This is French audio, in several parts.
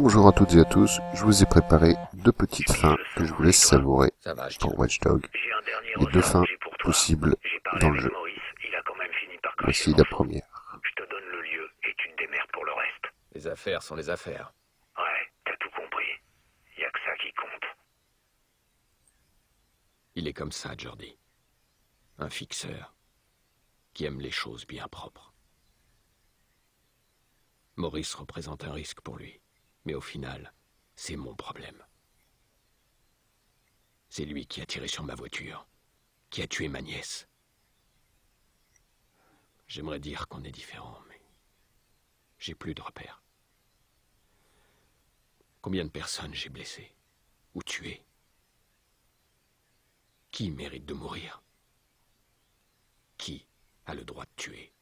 Bonjour à toutes et à tous, je vous ai préparé deux petites fins que je vous laisse savourer pour. Watchdog. J'ai un dernier Les deux fins possibles J'ai parlé dans le avec jeu. Maurice, il a quand même fini par cracher Voici la première. Je te donne le lieu et tu te démerdes pour le reste. Les affaires sont les affaires. Ouais, t'as tout compris. Y a que ça qui compte. Il est comme ça, Jordi. Un fixeur qui aime les choses bien propres. Maurice représente un risque pour lui, mais au final, c'est mon problème. C'est lui qui a tiré sur ma voiture, qui a tué ma nièce. J'aimerais dire qu'on est différents, mais j'ai plus de repères. Combien de personnes j'ai blessées ou tuées Qui mérite de mourir Qui a le droit de tuer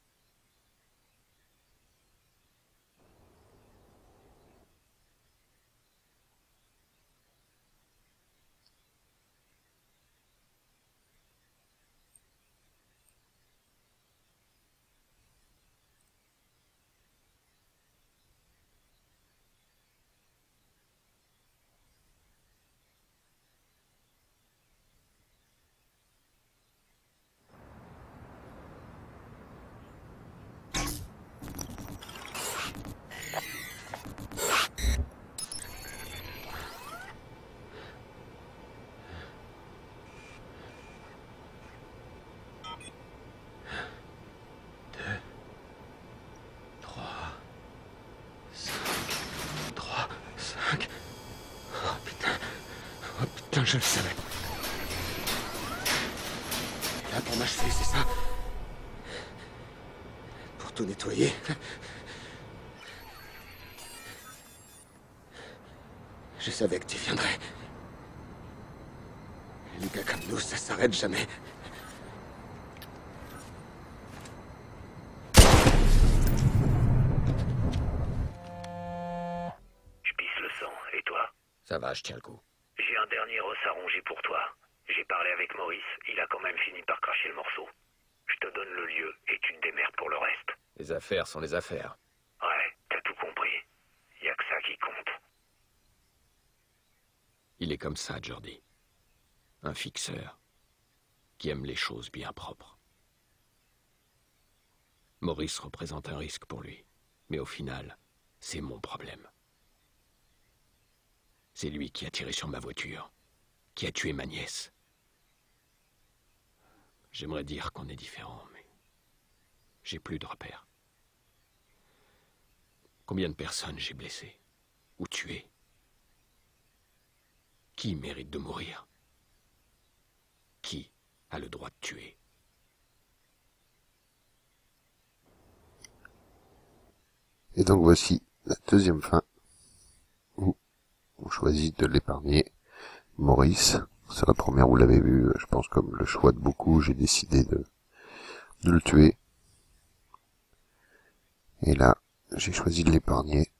je le savais. Là pour m'achever, c'est ça Pour tout nettoyer Je savais que tu viendrais. Les gars comme nous, ça s'arrête jamais. Je pisse le sang. Et toi? Ça va, je tiens le coup. Un dernier os à ronger pour toi. J'ai parlé avec Maurice, il a quand même fini par cracher le morceau. Je te donne le lieu et tu te démerdes pour le reste. Les affaires sont les affaires. Ouais, t'as tout compris. Y a que ça qui compte. Il est comme ça, Jordi. Un fixeur qui aime les choses bien propres. Maurice représente un risque pour lui, mais au final, c'est mon problème. C'est lui qui a tiré sur ma voiture, qui a tué ma nièce. J'aimerais dire qu'on est différents, mais j'ai plus de repères. Combien de personnes j'ai blessées ou tuées qui mérite de mourir Qui a le droit de tuer Et donc voici la deuxième fin on choisit de l'épargner. Maurice, c'est la première, vous l'avez vu, je pense comme le choix de beaucoup, j'ai décidé de, de le tuer. Et là, j'ai choisi de l'épargner.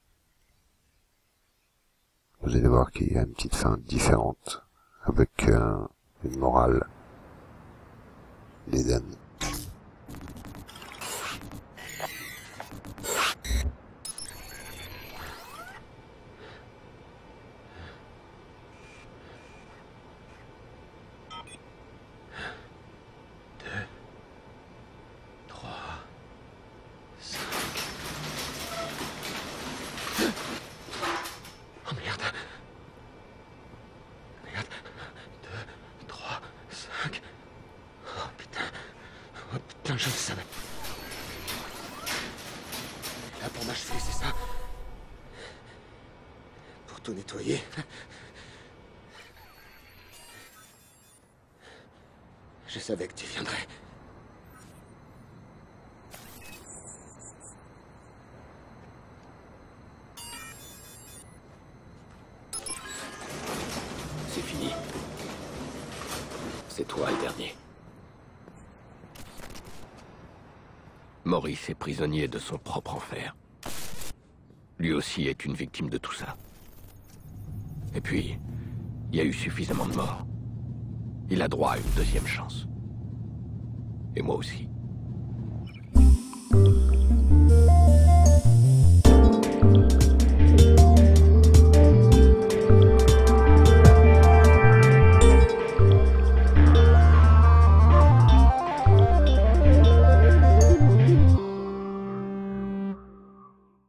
Vous allez voir qu'il y a une petite fin différente, avec une morale d'Éden. Putain, je le savais. Là pour m'achever, c'est ça Pour tout nettoyer Je savais que tu viendrais. C'est fini. C'est toi le dernier. Maurice est prisonnier de son propre enfer. Lui aussi est une victime de tout ça. Et puis, il y a eu suffisamment de morts. Il a droit à une deuxième chance. Et moi aussi.